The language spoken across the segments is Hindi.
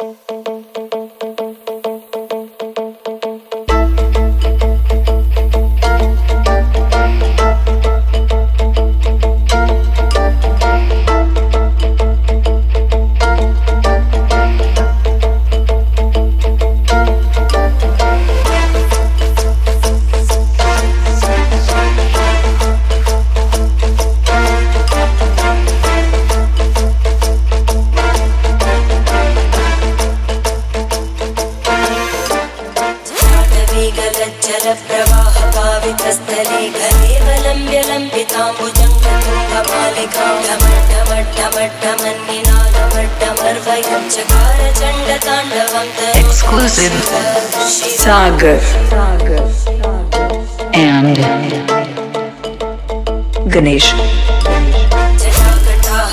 Música घलेवलम्ब्य लम्बिताम्बुजङ्गतुङ्गपालिकां ढमड्ढमड्ढमड्ढमन्निनादमड्ढमर्वयं चकार Exclusive. Sagar and Ganesh. जटाकटाः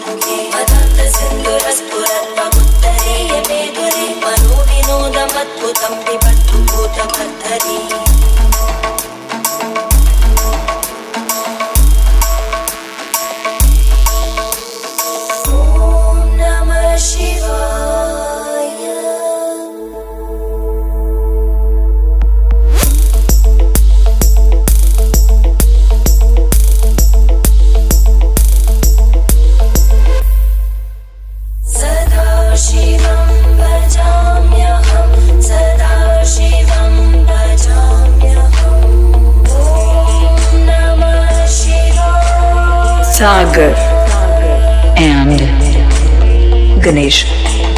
Sagar and Ganesh.